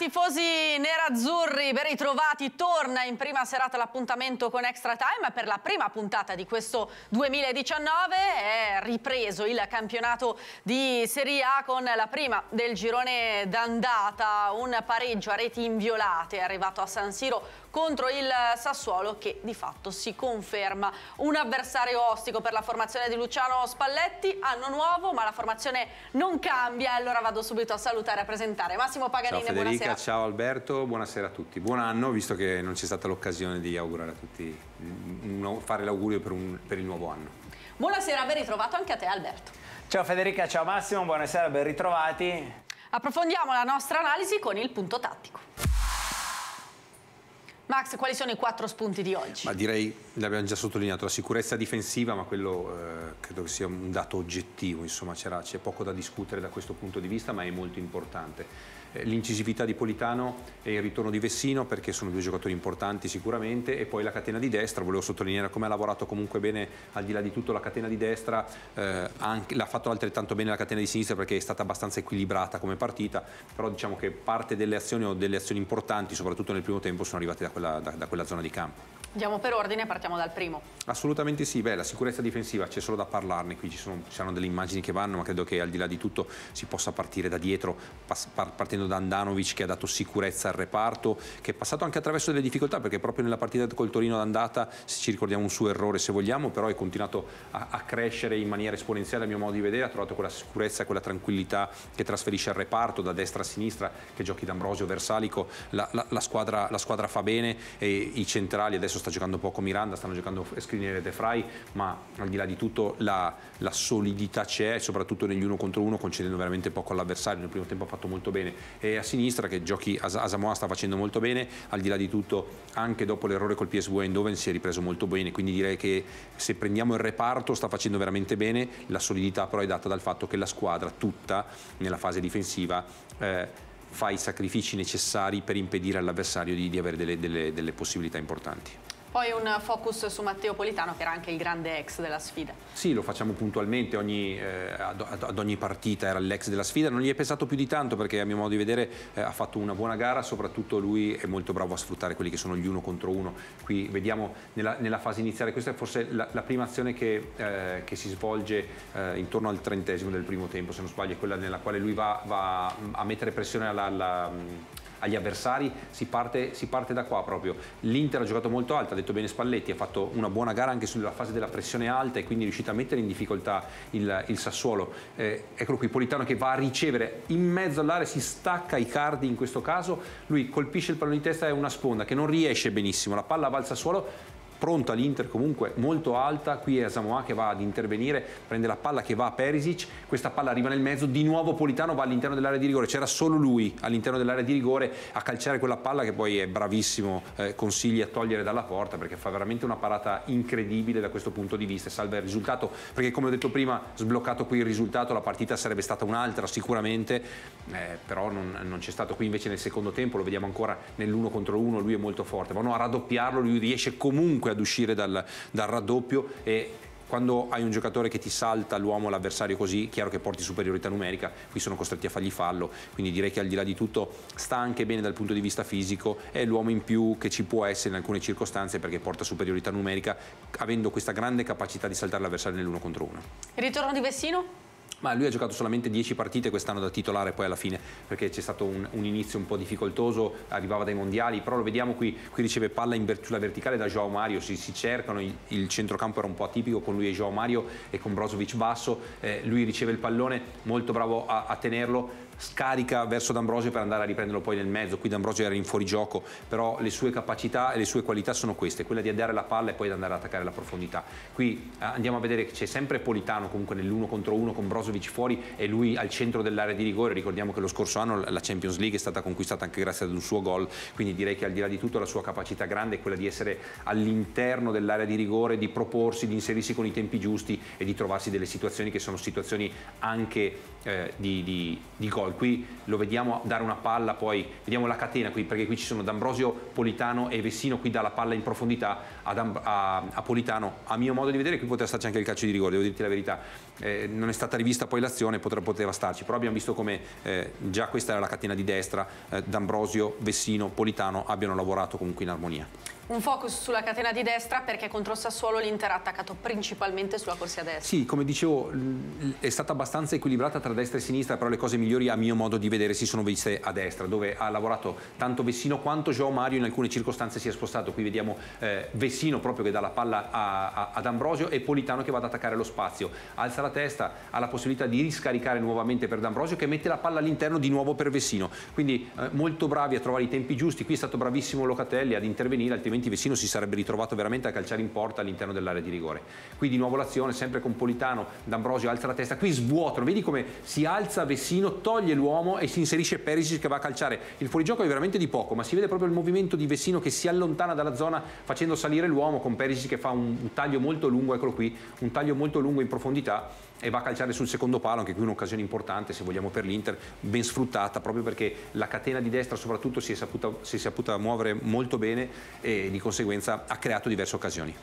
tifosi nerazzurri, ben ritrovati, torna in prima serata l'appuntamento con Extra Time. Per la prima puntata di questo 2019 è ripreso il campionato di Serie A con la prima del girone d'andata, un pareggio a reti inviolate è arrivato a San Siro contro il Sassuolo che di fatto si conferma un avversario ostico per la formazione di Luciano Spalletti, anno nuovo ma la formazione non cambia allora vado subito a salutare e a presentare Massimo Paganini, ciao Federica, buonasera. ciao Alberto, buonasera a tutti, buon anno visto che non c'è stata l'occasione di augurare a tutti, fare l'augurio per, per il nuovo anno. Buonasera, ben ritrovato anche a te Alberto. Ciao Federica, ciao Massimo, buonasera, ben ritrovati. Approfondiamo la nostra analisi con il punto tattico. Max, quali sono i quattro spunti di oggi? Ma direi, l'abbiamo già sottolineato, la sicurezza difensiva, ma quello eh, credo sia un dato oggettivo, insomma c'è poco da discutere da questo punto di vista, ma è molto importante. Eh, l'incisività di Politano e il ritorno di Vessino perché sono due giocatori importanti sicuramente e poi la catena di destra, volevo sottolineare come ha lavorato comunque bene al di là di tutto la catena di destra, eh, l'ha fatto altrettanto bene la catena di sinistra perché è stata abbastanza equilibrata come partita, però diciamo che parte delle azioni o delle azioni importanti soprattutto nel primo tempo sono arrivate da quella, da, da quella zona di campo. Andiamo per ordine, partiamo dal primo. Assolutamente sì, beh, la sicurezza difensiva c'è solo da parlarne, qui ci sono, ci saranno delle immagini che vanno, ma credo che al di là di tutto si possa partire da dietro, partendo da Andanovic che ha dato sicurezza al reparto, che è passato anche attraverso delle difficoltà, perché proprio nella partita col Torino d'andata, se ci ricordiamo un suo errore se vogliamo, però è continuato a, a, crescere in maniera esponenziale a mio modo di vedere, ha trovato quella sicurezza, quella tranquillità che trasferisce al reparto da destra a sinistra, che giochi d'Ambrosio, Versalico, la, la, la, squadra, la squadra fa bene e i centrali adesso sta giocando poco Miranda, stanno giocando Skriniar e De ma al di là di tutto la, la solidità c'è, soprattutto negli uno contro uno, concedendo veramente poco all'avversario. Nel primo tempo ha fatto molto bene. E a sinistra, che giochi Asamoah sta facendo molto bene, al di là di tutto, anche dopo l'errore col PSV Eindhoven si è ripreso molto bene. Quindi direi che se prendiamo il reparto sta facendo veramente bene. La solidità però è data dal fatto che la squadra tutta nella fase difensiva eh, fa i sacrifici necessari per impedire all'avversario di, di, avere delle, delle, delle possibilità importanti. Poi un focus su Matteo Politano che era anche il grande ex della sfida. Sì, lo facciamo puntualmente, ogni, eh, ad, ad, ogni partita era l'ex della sfida, non gli è pesato più di tanto perché a mio modo di vedere eh, ha fatto una buona gara, soprattutto lui è molto bravo a sfruttare quelli che sono gli uno contro uno. Qui vediamo nella, nella fase iniziale, questa è forse la, la prima azione che, eh, che si svolge eh, intorno al trentesimo del primo tempo, se non sbaglio, è quella nella quale lui va, va a mettere pressione alla, alla agli avversari, si parte, si parte da qua proprio. L'Inter ha giocato molto alto, ha detto bene Spalletti, ha fatto una buona gara anche sulla fase della pressione alta e quindi è riuscito a mettere in difficoltà il, il Sassuolo. Eh, eccolo qui, Politano che va a ricevere in mezzo all'area, si stacca i cardi in questo caso, lui colpisce il pallone di testa, è una sponda che non riesce benissimo, la palla va al Sassuolo pronta l'Inter comunque molto alta, qui è Samoa che va ad intervenire, prende la palla che va a Perisic, questa palla arriva nel mezzo, di nuovo Politano va all'interno dell'area di rigore, c'era solo lui all'interno dell'area di rigore a calciare quella palla che poi è bravissimo, eh, consigli a togliere dalla porta perché fa veramente una parata incredibile da questo punto di vista, salva il risultato. Perché come ho detto prima sbloccato qui il risultato la partita sarebbe stata un'altra sicuramente, eh, però non, non c'è stato. Qui invece nel secondo tempo, lo vediamo ancora nell'uno contro uno, lui è molto forte, vanno a raddoppiarlo, lui riesce comunque ad uscire dal, dal raddoppio e quando hai un giocatore che ti salta l'uomo, l'avversario così, chiaro che porti superiorità numerica, qui sono costretti a fargli fallo, quindi direi che al di là di tutto sta anche bene dal punto di vista fisico, è l'uomo in più che ci può essere in alcune circostanze perché porta superiorità numerica, avendo questa grande capacità di saltare l'avversario nell'uno contro uno. Il ritorno di Vessino? Ma lui ha giocato solamente 10 partite quest'anno da titolare poi alla fine perché c'è stato un, un, inizio un po' difficoltoso, arrivava dai mondiali, però lo vediamo qui, qui riceve palla sulla verticale da Joao Mario, si, si cercano, il, il, centrocampo era un po' atipico con lui e Joao Mario e con Brozovic basso, eh, lui riceve il pallone, molto bravo a, a tenerlo, scarica verso D'Ambrosio per andare a riprenderlo poi nel mezzo, qui D'Ambrosio era in fuorigioco, però le sue capacità e le sue qualità sono queste, quella di dare la palla e poi di andare ad attaccare la profondità. Qui eh, andiamo a vedere che c'è sempre Politano comunque nell'uno contro uno con Brozovic fuori e lui al centro dell'area di rigore, ricordiamo che lo scorso anno la Champions League è stata conquistata anche grazie ad un suo gol, quindi direi che al di là di tutto la sua capacità grande è quella di essere all'interno dell'area di rigore, di proporsi, di inserirsi con i tempi giusti e di trovarsi delle situazioni che sono situazioni anche eh, di, di, di, gol. Qui lo vediamo dare una palla, poi vediamo la catena qui, perché qui ci sono D'Ambrosio, Politano e Vessino, qui dà la palla in profondità a, a, Politano. A mio modo di vedere qui poteva starci anche il calcio di rigore, devo dirti la verità. Eh, non è stata rivista poi l'azione, poteva, starci, però abbiamo visto come eh, già questa era la catena di destra, eh, D'Ambrosio, Vessino, Politano abbiano lavorato comunque in armonia. Un focus sulla catena di destra perché contro Sassuolo l'Inter ha attaccato principalmente sulla corsia destra. Sì, come dicevo, è stata abbastanza equilibrata tra destra e sinistra, però le cose migliori a mio modo di vedere si sono viste a destra, dove ha lavorato tanto Vessino quanto Joao Mario in alcune circostanze si è spostato. Qui vediamo eh, Vessino proprio che dà la palla a, a, ad Ambrosio e Politano che va ad attaccare lo spazio. Alza la testa, ha la possibilità di riscaricare nuovamente per D'Ambrosio che mette la palla all'interno di nuovo per Vessino. Quindi eh, molto bravi a trovare i tempi giusti. Qui è stato bravissimo Locatelli ad intervenire, altrimenti altrimenti Vessino si sarebbe ritrovato veramente a calciare in porta all'interno dell'area di rigore. Qui di nuovo l'azione, sempre con Politano, D'Ambrosio alza la testa, qui svuotano, vedi come si alza Vessino, toglie l'uomo e si inserisce Perisic che va a calciare. Il fuorigioco è veramente di poco, ma si vede proprio il movimento di Vessino che si allontana dalla zona facendo salire l'uomo con Perisic che fa un taglio molto lungo, eccolo qui, un taglio molto lungo in profondità e va a calciare sul secondo palo, anche qui un'occasione importante se vogliamo per l'Inter, ben sfruttata proprio perché la catena di destra soprattutto si è saputa, si è saputa muovere molto bene e di conseguenza ha creato diverse occasioni.